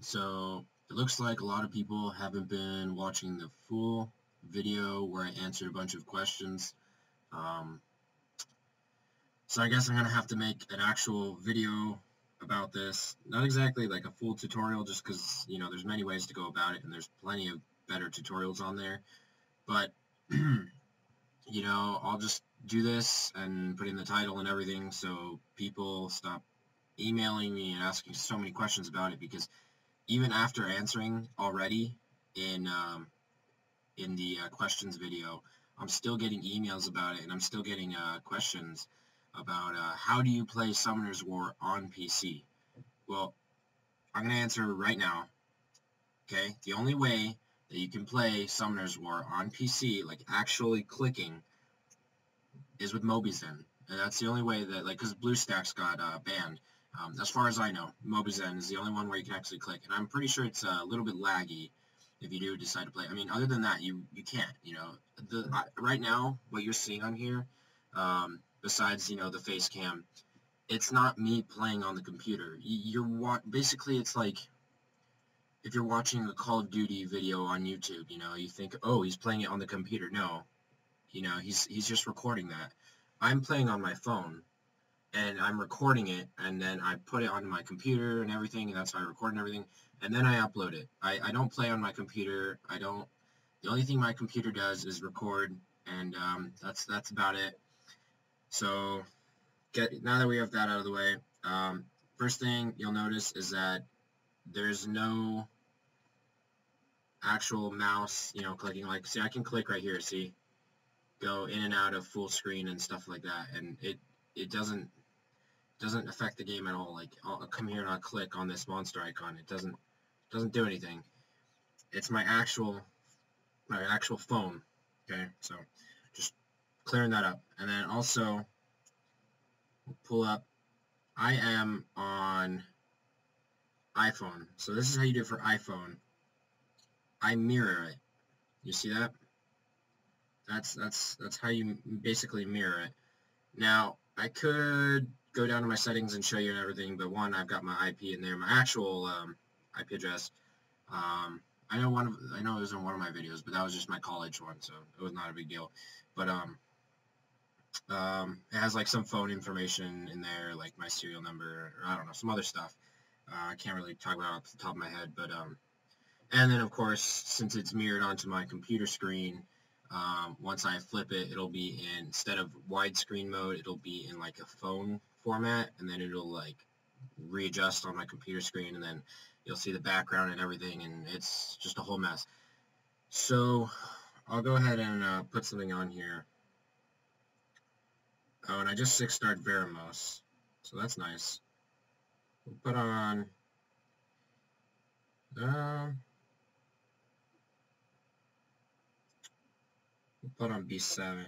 So it looks like a lot of people haven't been watching the full video where I answered a bunch of questions. Um, so I guess I'm going to have to make an actual video about this. Not exactly like a full tutorial just because, you know, there's many ways to go about it and there's plenty of better tutorials on there. But, you know, I'll just do this and put in the title and everything so people stop emailing me and asking so many questions about it because even after answering already in um, in the uh, questions video, I'm still getting emails about it and I'm still getting uh, questions about uh, how do you play Summoner's War on PC. Well, I'm going to answer right now. Okay, the only way that you can play Summoner's War on PC, like actually clicking, is with Mobizen. And that's the only way that, like, because BlueStacks got uh, banned. Um, as far as I know, Mobizen is the only one where you can actually click. And I'm pretty sure it's a little bit laggy if you do decide to play. I mean, other than that, you, you can't, you know. The I, Right now, what you're seeing on here, um, besides, you know, the face cam, it's not me playing on the computer. You're wa Basically, it's like if you're watching a Call of Duty video on YouTube, you know, you think, oh, he's playing it on the computer. No, you know, he's he's just recording that. I'm playing on my phone, and I'm recording it, and then I put it onto my computer and everything, and that's how I record and everything, and then I upload it. I, I don't play on my computer. I don't. The only thing my computer does is record, and um, that's that's about it. So, get now that we have that out of the way, um, first thing you'll notice is that there's no actual mouse, you know, clicking like, see, I can click right here, see, go in and out of full screen and stuff like that, and it it doesn't doesn't affect the game at all. Like I'll come here and I'll click on this monster icon. It doesn't doesn't do anything. It's my actual my actual phone. Okay, so just clearing that up, and then also pull up. I am on iPhone, so this is how you do it for iPhone. I mirror it. You see that? That's that's that's how you basically mirror it. Now I could go down to my settings and show you everything, but one I've got my IP in there, my actual um, IP address. Um, I know one of I know it was in one of my videos, but that was just my college one, so it was not a big deal. But um, um, it has like some phone information in there, like my serial number, or I don't know, some other stuff. Uh, I can't really talk about off the top of my head, but um, and then of course, since it's mirrored onto my computer screen, um, once I flip it, it'll be in, instead of widescreen mode, it'll be in like a phone format, and then it'll like readjust on my computer screen, and then you'll see the background and everything, and it's just a whole mess. So, I'll go ahead and uh, put something on here. Oh, and I just six-starred Veromos, so that's nice. We'll put on... Um, put on B7.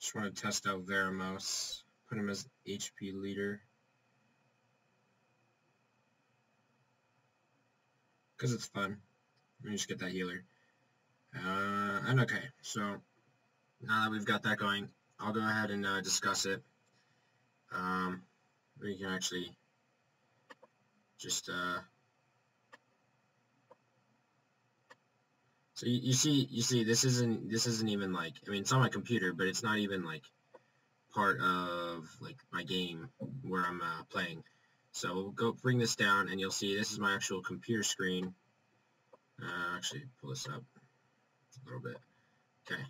Just want to test out Veromos. Put him as HP leader. Because it's fun. Let me just get that healer. Uh, and okay, so now that we've got that going, I'll go ahead and uh, discuss it. Um, we can actually just uh, So you, you see, you see, this isn't this isn't even like I mean it's on my computer, but it's not even like part of like my game where I'm uh, playing. So go bring this down, and you'll see this is my actual computer screen. Uh, actually, pull this up a little bit. Okay.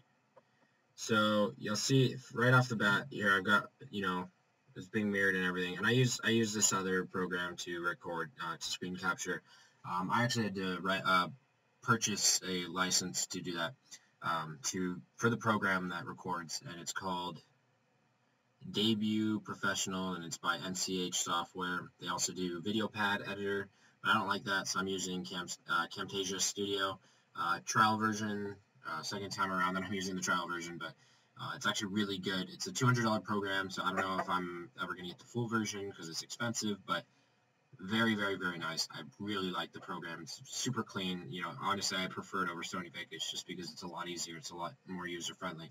So you'll see right off the bat here, I've got you know it's being mirrored and everything, and I use I use this other program to record uh, to screen capture. Um, I actually had to write uh, purchase a license to do that um, to for the program that records, and it's called Debut Professional, and it's by NCH Software. They also do VideoPad Editor, but I don't like that, so I'm using Cam, uh, Camtasia Studio uh, trial version. Uh, second time around that I'm using the trial version, but uh, it's actually really good. It's a $200 program, so I don't know if I'm ever going to get the full version because it's expensive, but very, very, very nice. I really like the program. It's super clean. You know, honestly, I prefer it over Sony Vegas just because it's a lot easier. It's a lot more user-friendly.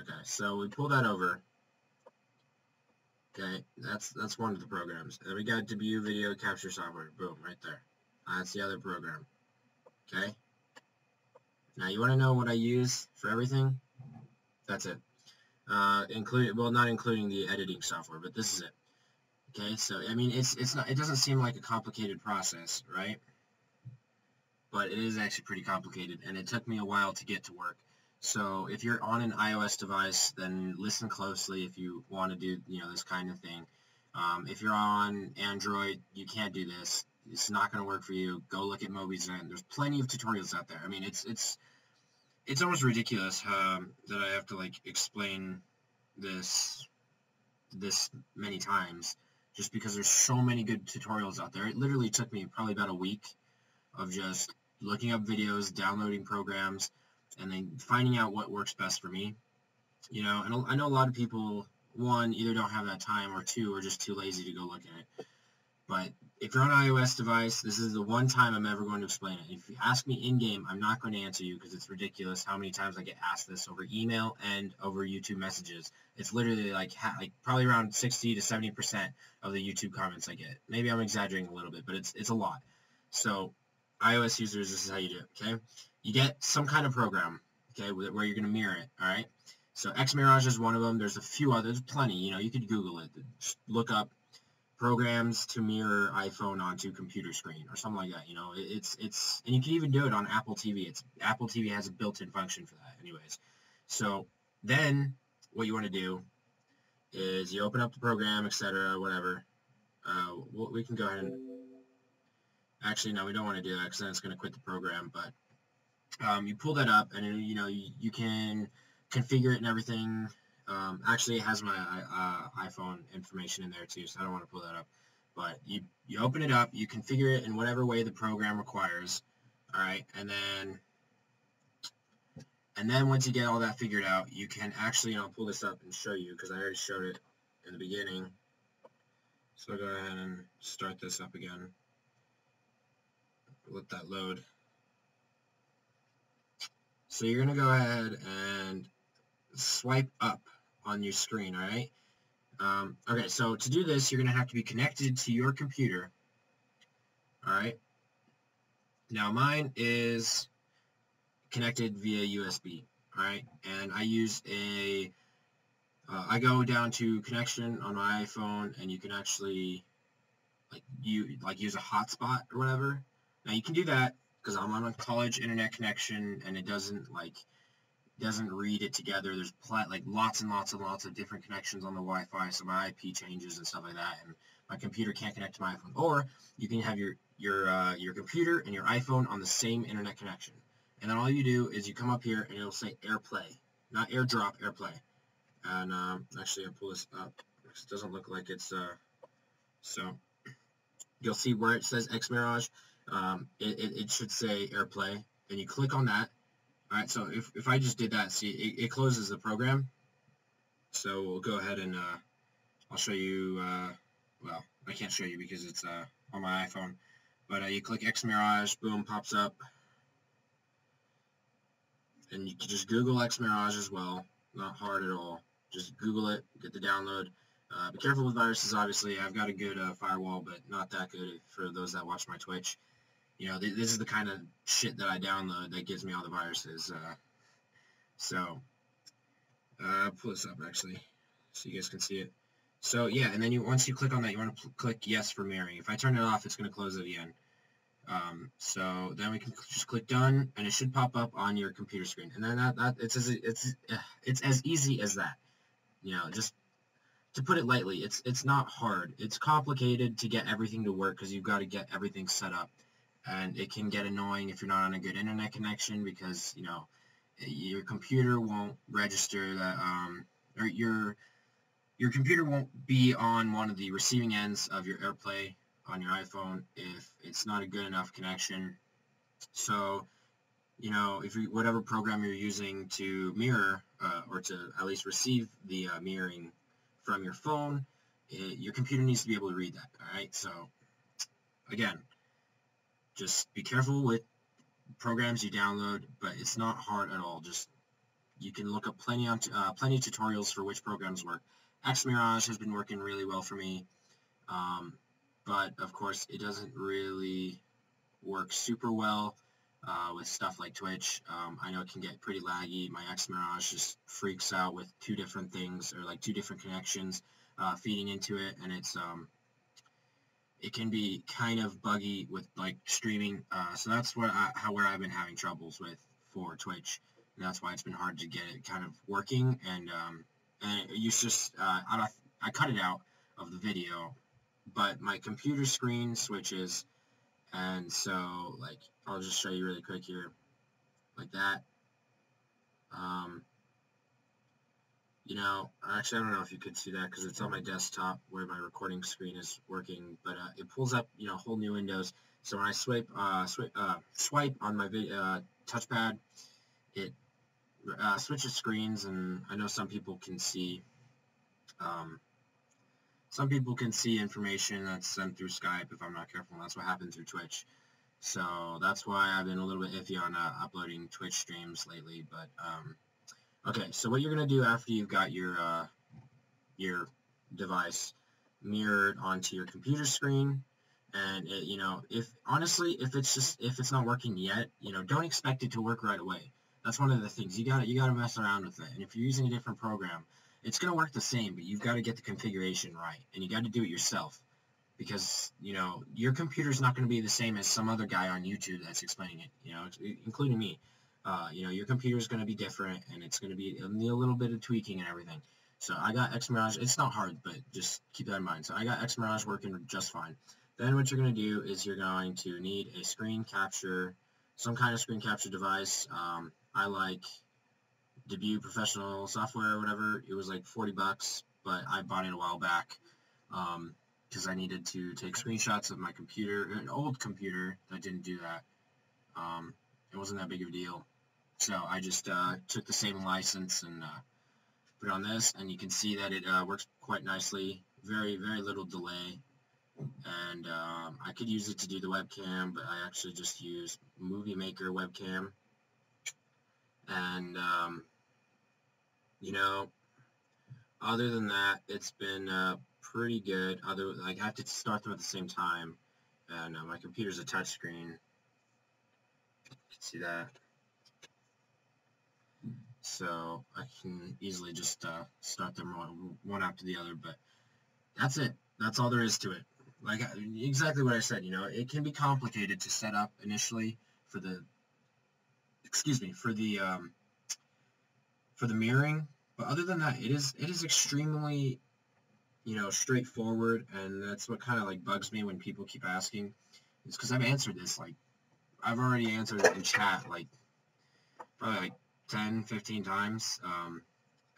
Okay, so we pull that over. Okay, that's that's one of the programs. And we got debut video capture software. Boom, right there. That's the other program. Okay. Now you want to know what I use for everything? That's it. Uh, including well, not including the editing software, but this is it. Okay, so I mean, it's it's not. It doesn't seem like a complicated process, right? But it is actually pretty complicated, and it took me a while to get to work. So if you're on an iOS device, then listen closely if you want to do you know this kind of thing. Um, if you're on Android, you can't do this. It's not going to work for you. Go look at Mobizen. There's plenty of tutorials out there. I mean, it's it's it's almost ridiculous um, that I have to like explain this this many times just because there's so many good tutorials out there. It literally took me probably about a week of just looking up videos, downloading programs, and then finding out what works best for me. You know, and I know a lot of people, one, either don't have that time, or two, are just too lazy to go look at it. But if you're on iOS device, this is the one time I'm ever going to explain it. If you ask me in-game, I'm not going to answer you because it's ridiculous how many times I get asked this over email and over YouTube messages. It's literally like like probably around 60 to 70% of the YouTube comments I get. Maybe I'm exaggerating a little bit, but it's it's a lot. So iOS users, this is how you do it, okay? You get some kind of program, okay, where you're going to mirror it, all right? So XMirage is one of them. There's a few others, plenty. You know, you could Google it. Just look up programs to mirror iPhone onto computer screen or something like that. You know, it's it's and you can even do it on Apple TV. It's Apple TV has a built-in function for that, anyways. So then what you want to do is you open up the program, etc., whatever. Uh, we can go ahead and actually no, we don't want to do that because then it's going to quit the program. But um, you pull that up, and you know you, you can configure it and everything. Um, actually, it has my uh, iPhone information in there too, so I don't want to pull that up. But you, you open it up, you configure it in whatever way the program requires, all right, and then and then once you get all that figured out, you can actually, I'll pull this up and show you because I already showed it in the beginning. So go ahead and start this up again. Let that load. So you're going to go ahead and swipe up on your screen, all right? Um, okay, so to do this, you're going to have to be connected to your computer, all right? Now mine is connected via USB, all right? And I use a, uh, I go down to connection on my iPhone, and you can actually, like, you like use a hotspot or whatever. Now you can do that because I'm on a college internet connection, and it doesn't like doesn't read it together. There's like lots and lots and lots of different connections on the Wi-Fi, so my IP changes and stuff like that, and my computer can't connect to my iPhone. Or you can have your your uh, your computer and your iPhone on the same internet connection, and then all you do is you come up here and it'll say AirPlay, not AirDrop, AirPlay. And um, actually, I'll pull this up because it doesn't look like it's uh, so. You'll see where it says XMirage. Um, it, it, it should say AirPlay, and you click on that, Alright, so if, if I just did that, see, it, it closes the program. So we'll go ahead and uh, I'll show you, uh, well, I can't show you because it's uh, on my iPhone. But uh, you click XMirage, boom, pops up. And you can just Google XMirage as well. Not hard at all. Just Google it, get the download. Uh, be careful with viruses, obviously. I've got a good uh, firewall, but not that good for those that watch my Twitch you know, th this is the kind of shit that I download that gives me all the viruses. Uh, so, uh, pull this up actually, so you guys can see it. So yeah, and then you once you click on that, you want to click yes for mirroring. If I turn it off, it's going to close it again. Um, so then we can just click done, and it should pop up on your computer screen. And then that, that it's as it's it's as easy as that. You know, just to put it lightly, it's it's not hard. It's complicated to get everything to work because you've got to get everything set up and it can get annoying if you're not on a good internet connection because you know your computer won't register that um, or your your computer won't be on one of the receiving ends of your AirPlay on your iPhone if it's not a good enough connection. So, you know, if you, whatever program you're using to mirror uh, or to at least receive the uh, mirroring from your phone, it, your computer needs to be able to read that. All right. So, again, just be careful with programs you download, but it's not hard at all. Just you can look up plenty on uh, plenty of tutorials for which programs work. Xmirage has been working really well for me. Um, but of course it doesn't really work super well uh, with stuff like Twitch. Um, I know it can get pretty laggy. My Xmirage just freaks out with two different things or like two different connections uh, feeding into it, and it's um, it can be kind of buggy with like streaming. Uh, so that's what I, how where I've been having troubles with for Twitch, and that's why it's been hard to get it kind of working. And um, and you just uh, I I cut it out of the video, but my computer screen switches, and so like I'll just show you really quick here, like that. Um, you know, actually I don't know if you could see that because it's on my desktop where my recording screen is working, but uh, it pulls up, you know, whole new windows. So when I swipe, uh, swipe, uh, swipe on my uh, touchpad, it uh, switches screens, and I know some people can see, um, some people can see information that's sent through Skype if I'm not careful. and That's what happens through Twitch. So that's why I've been a little bit iffy on uh, uploading Twitch streams lately, but um, Okay, so what you're going to do after you've got your, uh, your device mirrored onto your computer screen, and it, you know, if honestly, if it's just, if it's not working yet, you know, don't expect it to work right away. That's one of the things. You got you got to mess around with it. And if you're using a different program, it's going to work the same, but you've got to get the configuration right, and you got to do it yourself because you know your computer's not going to be the same as some other guy on YouTube that's explaining it. You know, including me. Uh, you know, your computer is going to be different, and it's going to be a little bit of tweaking and everything. So I got Xmirage. It's not hard, but just keep that in mind. So I got Xmirage working just fine. Then what you're going to do is you're going to need a screen capture, some kind of screen capture device. Um, I like Debut Professional Software or whatever. It was like 40 bucks, but I bought it a while back because um, I needed to take screenshots of my computer, an old computer that didn't do that. Um, it wasn't that big of a deal. So I just uh, took the same license and uh, put on this, and you can see that it uh, works quite nicely. Very, very little delay. And um, I could use it to do the webcam, but I actually just use Movie Maker webcam. And, um, you know, other than that, it's been uh, pretty good. Other, like, I have to start them at the same time. And uh, my computer's a touchscreen. You can see that so I can easily just uh, start them one, one after the other, but that's it. That's all there is to it. Like exactly what I said, you know, it can be complicated to set up initially for the, excuse me, for the, um, for the mirroring, but other than that, it is, it is extremely, you know, straightforward, and that's what kind of like bugs me when people keep asking, is because I've answered this, like, I've already answered it in chat, like, probably like 10, 15 times. Um,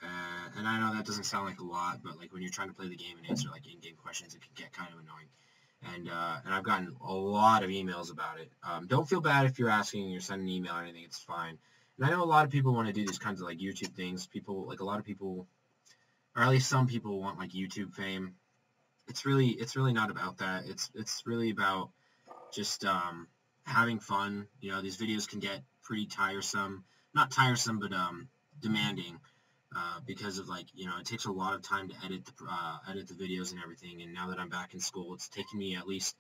uh, and I know that doesn't sound like a lot, but like when you're trying to play the game and answer like in-game questions, it can get kind of annoying. And uh, and I've gotten a lot of emails about it. Um, don't feel bad if you're asking you're sending an email or anything. It's fine. And I know a lot of people want to do these kinds of like YouTube things. People like a lot of people, or at least some people want like YouTube fame. It's really it's really not about that. It's it's really about just um, having fun. You know, these videos can get pretty tiresome not tiresome, but um, demanding uh, because of like you know it takes a lot of time to edit the uh, edit the videos and everything. And now that I'm back in school, it's taking me at least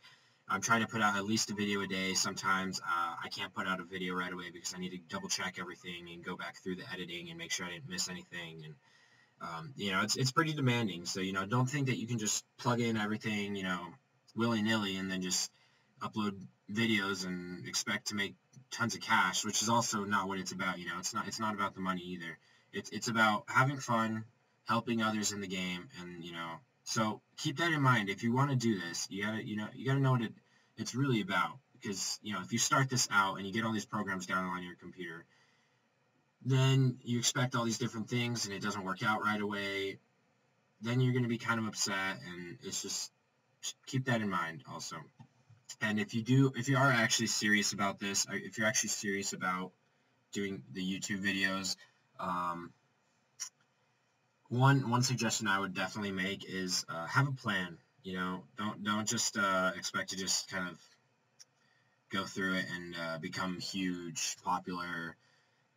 I'm trying to put out at least a video a day. Sometimes uh, I can't put out a video right away because I need to double check everything and go back through the editing and make sure I didn't miss anything. And um, you know it's it's pretty demanding. So you know don't think that you can just plug in everything you know willy nilly and then just upload videos and expect to make tons of cash, which is also not what it's about. You know, it's not it's not about the money either. It's it's about having fun, helping others in the game, and you know. So keep that in mind. If you want to do this, you gotta you know you gotta know what it it's really about. Because you know if you start this out and you get all these programs down on your computer, then you expect all these different things and it doesn't work out right away. Then you're going to be kind of upset, and it's just keep that in mind also. And if you do, if you are actually serious about this, if you're actually serious about doing the YouTube videos, um, one one suggestion I would definitely make is uh, have a plan. You know, don't don't just uh, expect to just kind of go through it and uh, become huge, popular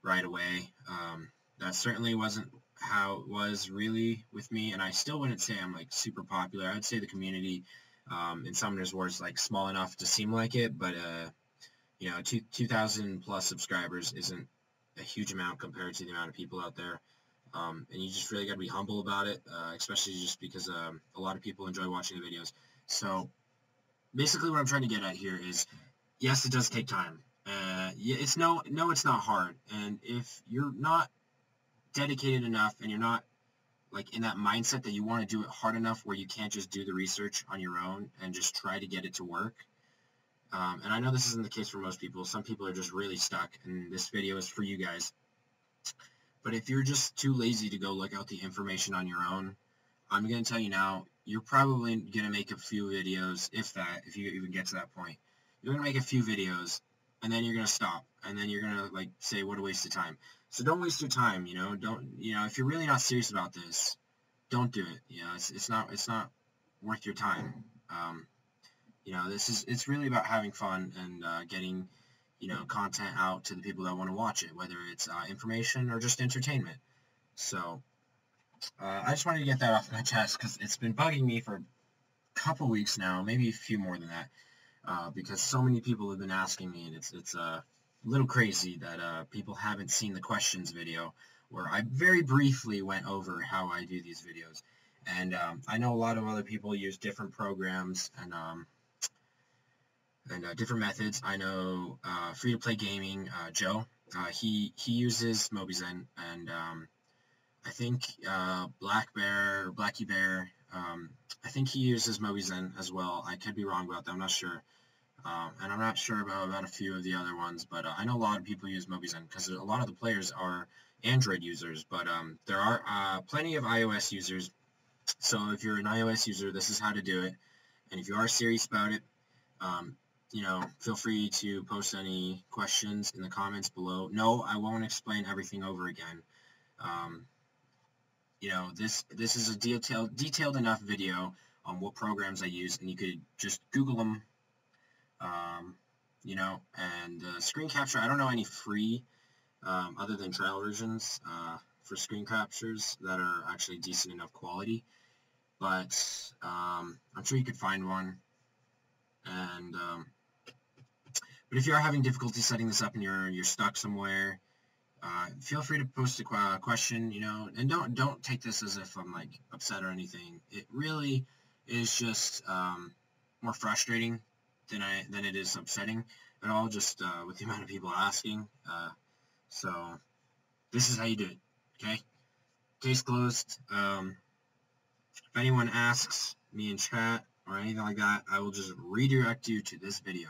right away. Um, that certainly wasn't how it was really with me, and I still wouldn't say I'm like super popular. I'd say the community um, in Summoners War like small enough to seem like it, but uh, you know, two, 2,000 plus subscribers isn't a huge amount compared to the amount of people out there. Um, and you just really got to be humble about it, uh, especially just because um, a lot of people enjoy watching the videos. So basically what I'm trying to get at here is, yes, it does take time. Uh, it's no, no, it's not hard. And if you're not dedicated enough and you're not like in that mindset that you want to do it hard enough where you can't just do the research on your own and just try to get it to work. Um, and I know this isn't the case for most people. Some people are just really stuck, and this video is for you guys. But if you're just too lazy to go look out the information on your own, I'm going to tell you now, you're probably going to make a few videos, if that, if you even get to that point. You're going to make a few videos, and then you're going to stop, and then you're going to, like, say, what a waste of time. So don't waste your time, you know, don't, you know, if you're really not serious about this, don't do it, you know, it's, it's not, it's not worth your time. Um, you know, this is, it's really about having fun and uh, getting, you know, content out to the people that want to watch it, whether it's uh, information or just entertainment. So, uh, I just wanted to get that off my chest because it's been bugging me for a couple weeks now, maybe a few more than that, uh, because so many people have been asking me, and it's, it's, uh, a little crazy that uh, people haven't seen the questions video where I very briefly went over how I do these videos. And um, I know a lot of other people use different programs and um, and uh, different methods. I know uh, free-to-play gaming, uh, Joe, uh, he he uses Mobizen, and um, I think Black Bear, Blackie Bear, um, I think he uses Mobizen as well. I could be wrong about that. I'm not sure. Um, and I'm not sure about, about a few of the other ones, but uh, I know a lot of people use Mobizen because a lot of the players are Android users, but um, there are uh, plenty of iOS users. So if you're an iOS user, this is how to do it. And if you are serious about it, um, you know, feel free to post any questions in the comments below. No, I won't explain everything over again. You know, this this is a detailed detailed enough video on what programs I use, and you could just Google them um, you know, and uh, screen capture, I don't know any free, um, other than trial versions, uh, for screen captures that are actually decent enough quality. But um, I'm sure you could find one. And um, but if you are having difficulty setting this up and you're you're stuck somewhere, uh, feel free to post a qu question. You know, and don't don't take this as if I'm like upset or anything. It really is just um, more frustrating than I than it is upsetting at all, just uh, with the amount of people asking. Uh, so this is how you do it. Okay, case closed. Um, if anyone asks me in chat or anything like that, I will just redirect you to this video.